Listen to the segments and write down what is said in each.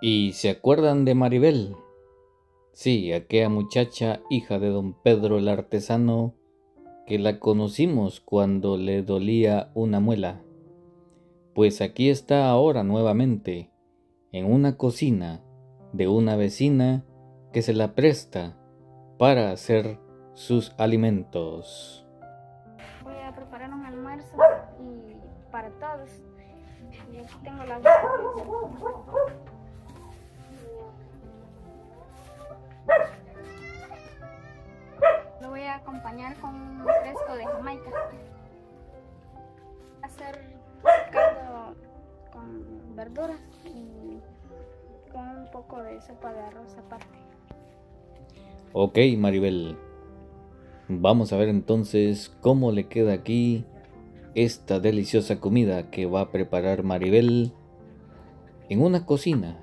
¿Y se acuerdan de Maribel? Sí, aquella muchacha hija de don Pedro el artesano que la conocimos cuando le dolía una muela. Pues aquí está ahora nuevamente, en una cocina de una vecina que se la presta para hacer sus alimentos. Voy a preparar un almuerzo y para todos. Y aquí tengo las con un fresco de Jamaica. Hacer caldo con verduras y con un poco de sopa de arroz aparte. Ok, Maribel. Vamos a ver entonces cómo le queda aquí esta deliciosa comida que va a preparar Maribel en una cocina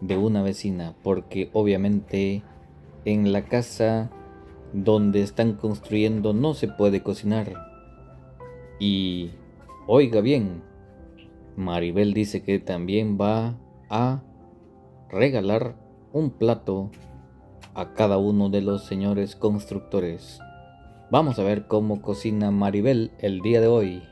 de una vecina, porque obviamente en la casa donde están construyendo no se puede cocinar. Y oiga bien, Maribel dice que también va a regalar un plato a cada uno de los señores constructores. Vamos a ver cómo cocina Maribel el día de hoy.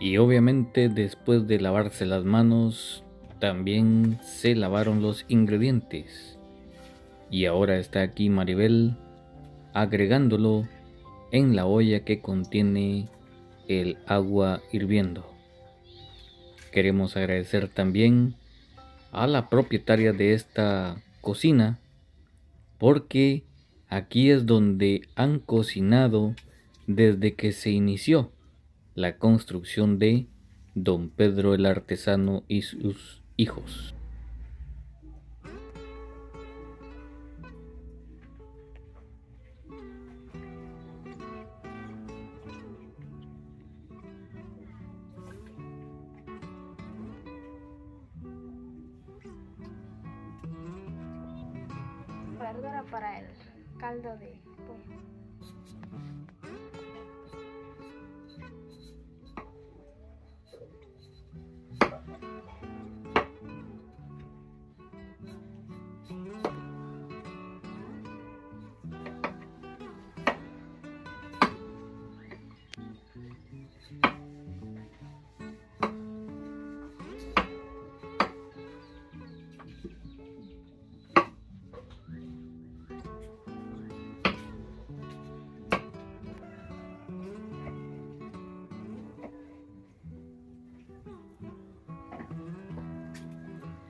Y obviamente después de lavarse las manos, también se lavaron los ingredientes. Y ahora está aquí Maribel agregándolo en la olla que contiene el agua hirviendo. Queremos agradecer también a la propietaria de esta cocina porque aquí es donde han cocinado desde que se inició la construcción de don Pedro el Artesano y sus hijos. Para el caldo de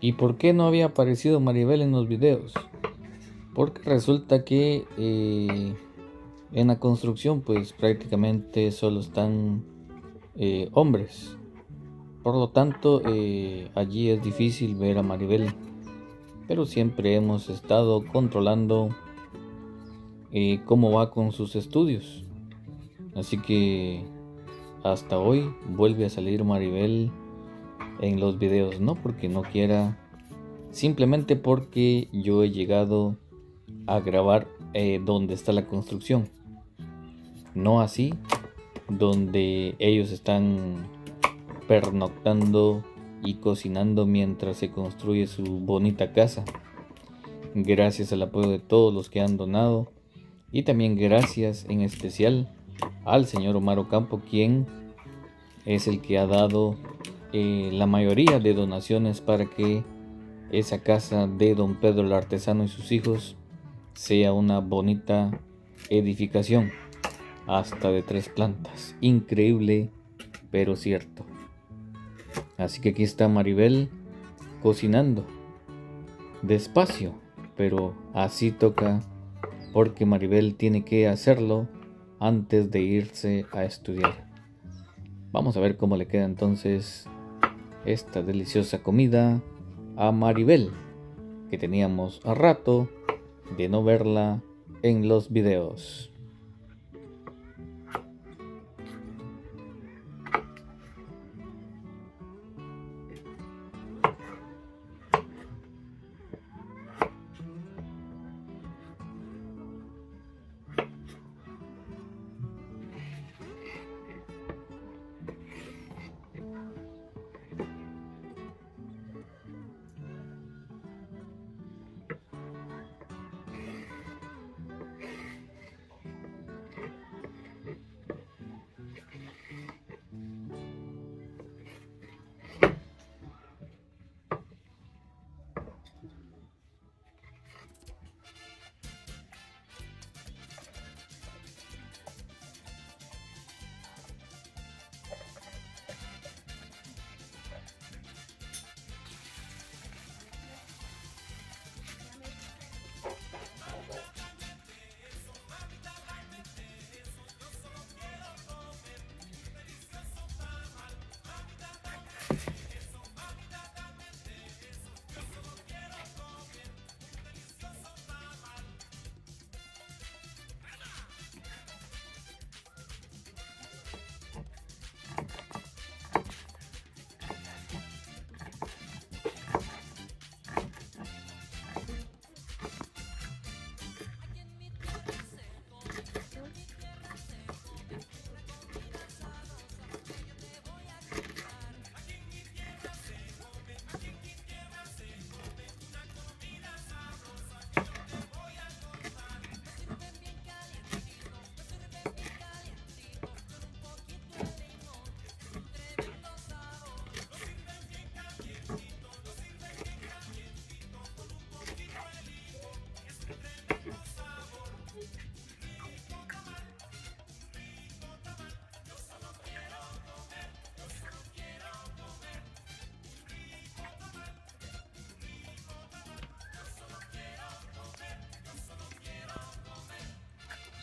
¿Y por qué no había aparecido Maribel en los videos? Porque resulta que eh, en la construcción pues prácticamente solo están eh, hombres. Por lo tanto eh, allí es difícil ver a Maribel. Pero siempre hemos estado controlando cómo va con sus estudios. Así que hasta hoy vuelve a salir Maribel en los videos, no porque no quiera, simplemente porque yo he llegado a grabar eh, donde está la construcción, no así donde ellos están pernoctando y cocinando mientras se construye su bonita casa. Gracias al apoyo de todos los que han donado. Y también gracias en especial al señor Omar Ocampo, quien es el que ha dado eh, la mayoría de donaciones para que esa casa de don Pedro el artesano y sus hijos sea una bonita edificación hasta de tres plantas. Increíble pero cierto. Así que aquí está Maribel cocinando. Despacio pero así toca porque Maribel tiene que hacerlo antes de irse a estudiar. Vamos a ver cómo le queda entonces esta deliciosa comida a Maribel, que teníamos a rato de no verla en los videos.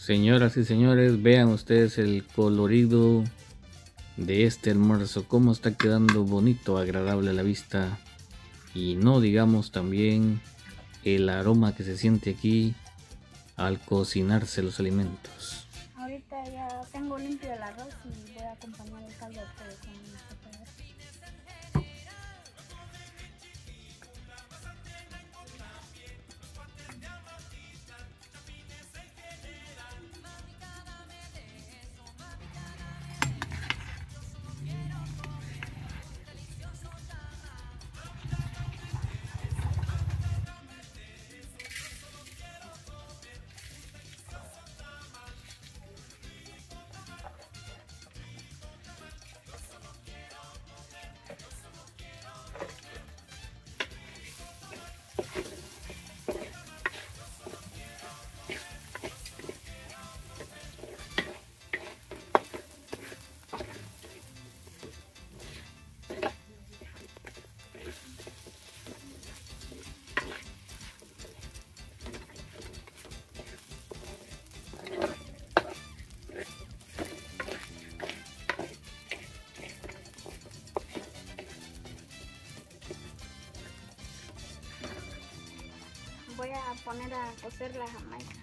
Señoras y señores, vean ustedes el colorido de este almuerzo, cómo está quedando bonito, agradable a la vista. Y no digamos también el aroma que se siente aquí al cocinarse los alimentos. Ahorita ya tengo limpio el arroz y voy a acompañar el caldo de poner a cocer la jamaica.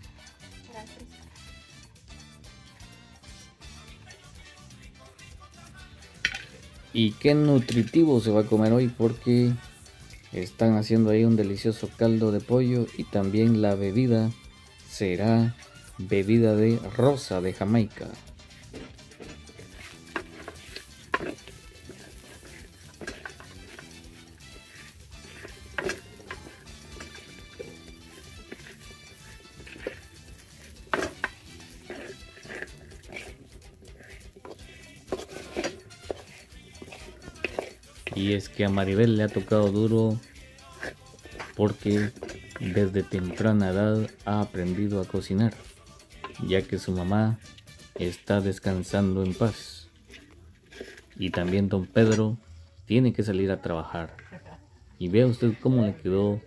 Y qué nutritivo se va a comer hoy porque están haciendo ahí un delicioso caldo de pollo y también la bebida será bebida de rosa de Jamaica. Y es que a Maribel le ha tocado duro porque desde temprana edad ha aprendido a cocinar, ya que su mamá está descansando en paz. Y también don Pedro tiene que salir a trabajar. Y vea usted cómo le quedó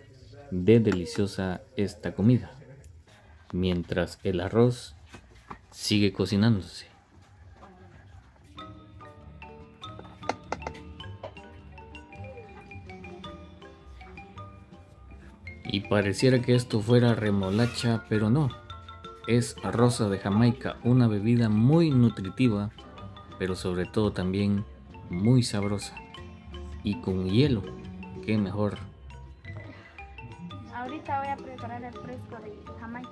de deliciosa esta comida, mientras el arroz sigue cocinándose. Y pareciera que esto fuera remolacha, pero no. Es rosa de Jamaica, una bebida muy nutritiva, pero sobre todo también muy sabrosa. Y con hielo, qué mejor. Ahorita voy a preparar el fresco de jamaica.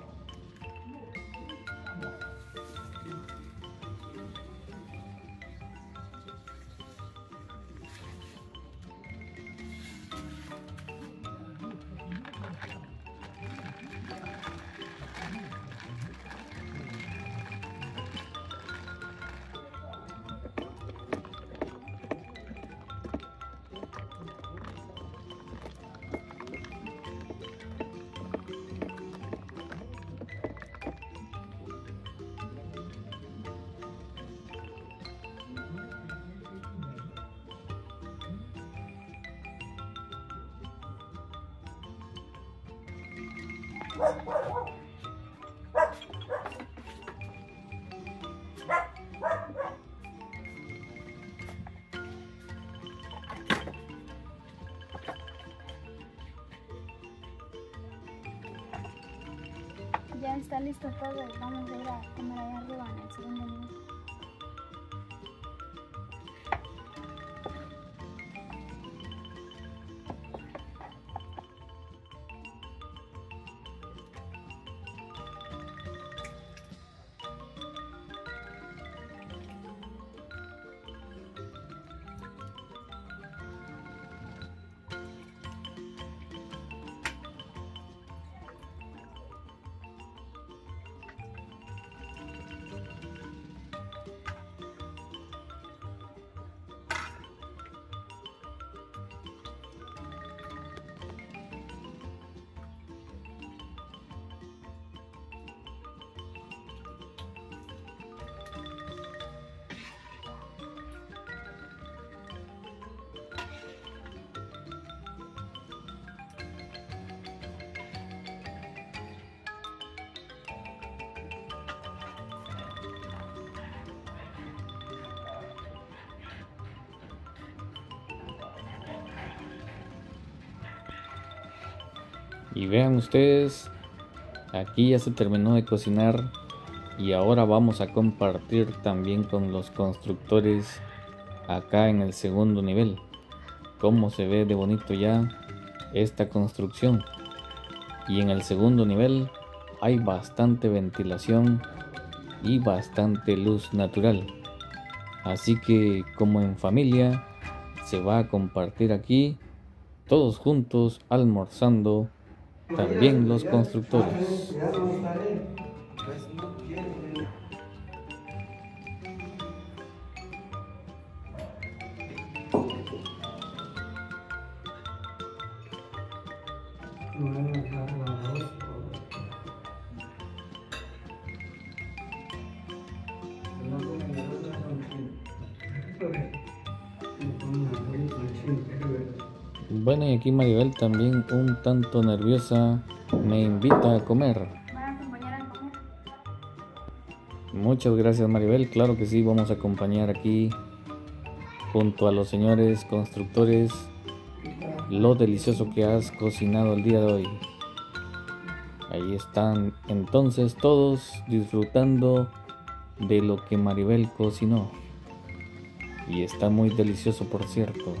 Ya está listo todo vamos a ir a comer Y vean ustedes, aquí ya se terminó de cocinar y ahora vamos a compartir también con los constructores acá en el segundo nivel. Cómo se ve de bonito ya esta construcción. Y en el segundo nivel hay bastante ventilación y bastante luz natural. Así que como en familia se va a compartir aquí todos juntos almorzando también los constructores. Bueno, y aquí Maribel también un tanto nerviosa me invita a comer. Muchas gracias Maribel, claro que sí, vamos a acompañar aquí junto a los señores constructores lo delicioso que has cocinado el día de hoy. Ahí están entonces todos disfrutando de lo que Maribel cocinó. Y está muy delicioso por cierto.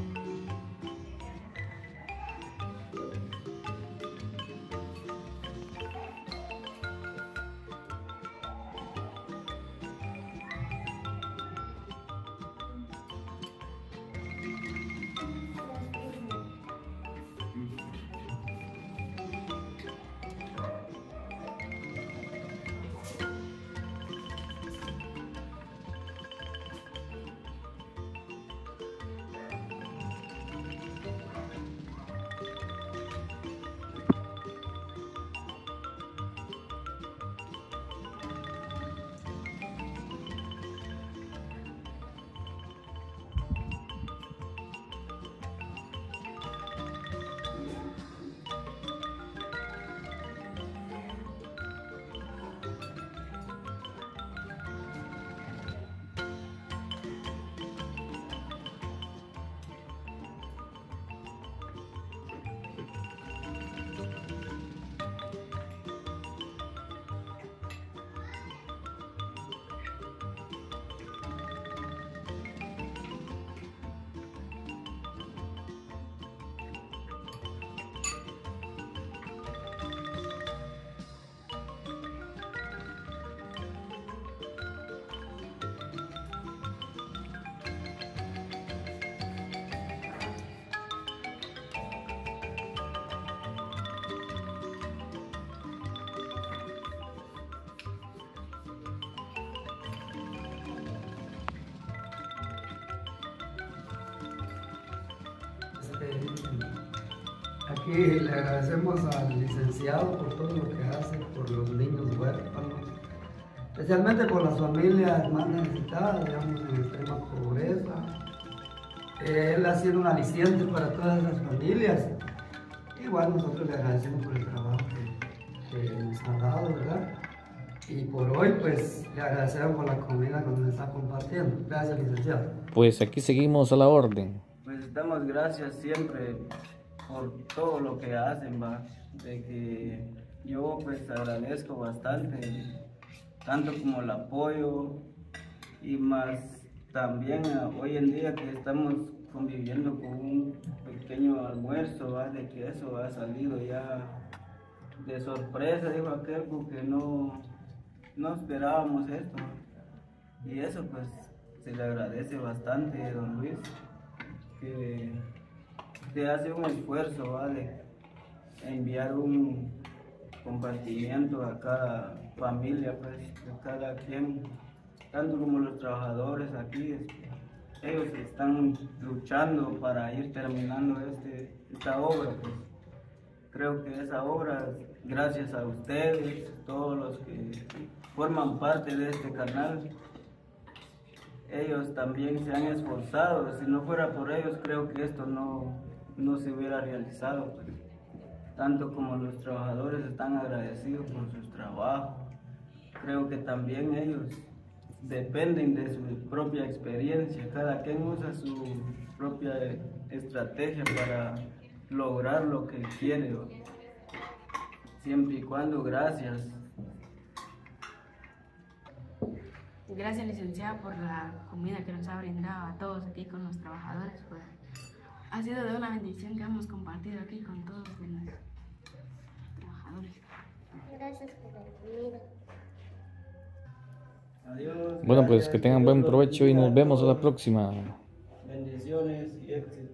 Aquí le agradecemos al licenciado por todo lo que hace por los niños huérfanos, especialmente por las familias más necesitadas, digamos, en extrema pobreza. Él ha sido un aliciente para todas las familias. Igual nosotros le agradecemos por el trabajo que, que nos ha dado, ¿verdad? Y por hoy, pues, le agradecemos por la comida que nos está compartiendo. Gracias, licenciado. Pues aquí seguimos a la orden. Damos gracias siempre por todo lo que hacen. De que yo pues agradezco bastante, tanto como el apoyo y más también eh, hoy en día que estamos conviviendo con un pequeño almuerzo, de que eso ha salido ya de sorpresa, dijo aquel, porque no, no esperábamos esto. Y eso pues se le agradece bastante, don Luis, que se hace un esfuerzo ¿va? de enviar un compartimiento a cada familia, pues, de cada quien, tanto como los trabajadores aquí, ellos están luchando para ir terminando este, esta obra. Pues. Creo que esa obra, gracias a ustedes, todos los que forman parte de este canal, ellos también se han esforzado. Si no fuera por ellos, creo que esto no, no se hubiera realizado. Tanto como los trabajadores están agradecidos por sus trabajos, creo que también ellos dependen de su propia experiencia. Cada quien usa su propia estrategia para lograr lo que quiere. siempre y cuando gracias. Gracias licenciada por la comida que nos ha brindado a todos aquí con los trabajadores. Pues. Ha sido de una bendición que hemos compartido aquí con todos los trabajadores. Gracias por la comida. Adiós. Bueno, pues que tengan buen provecho y nos vemos a la próxima. Bendiciones y éxito.